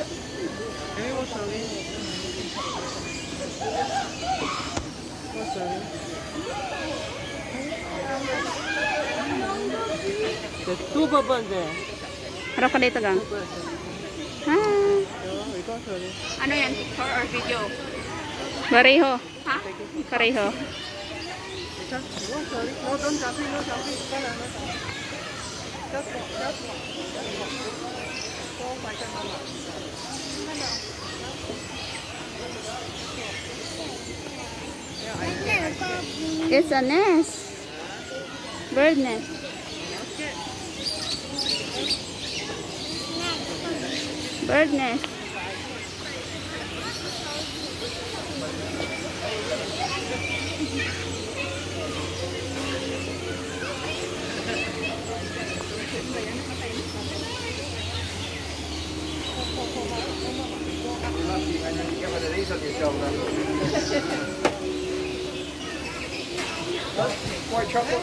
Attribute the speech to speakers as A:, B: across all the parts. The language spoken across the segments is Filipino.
A: Maybe what's wrong? What's wrong? The two bubbles there.
B: Harap ka dito gang.
A: We sorry.
C: Ano yan? Picture or video?
B: Pareho.
C: Ha?
B: Pareho.
A: No, sorry. No, don't jumping, no jumping. That's one, one, one.
B: It's a nest. Bird nest. Bird nest. picture of yourself. White chocolate?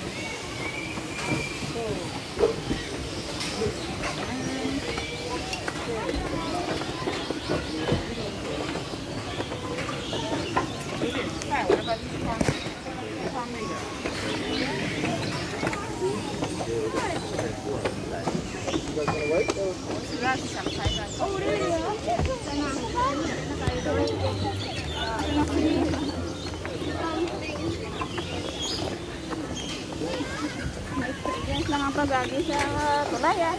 B: Yes lang ang pagagi sa tulayan.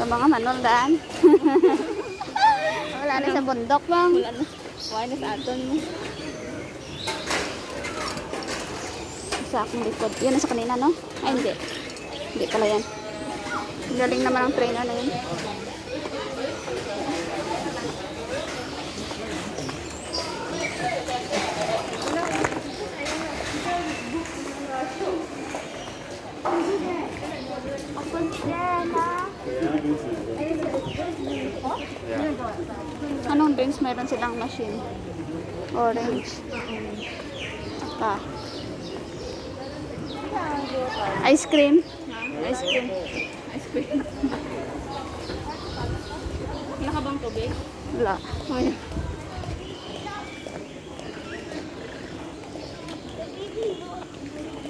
B: sa mga manoldaan. Wala na sa bundok bang. Wala na. Wala na sa aton Sa akong likod. Yan sa kanina, no? Ay, hindi. Hindi pala yan. Galing naman ang trainer na yun. Anong drinks meron silang machine? Orange. Aka. Ice cream. Ice cream.
C: Ice cream. Wala ka bang tubig?
B: Wala.
C: Ay.